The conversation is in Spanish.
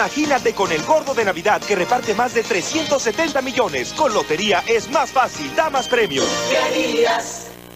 Imagínate con el gordo de Navidad que reparte más de 370 millones. Con Lotería es más fácil, da más premios. ¿Qué harías?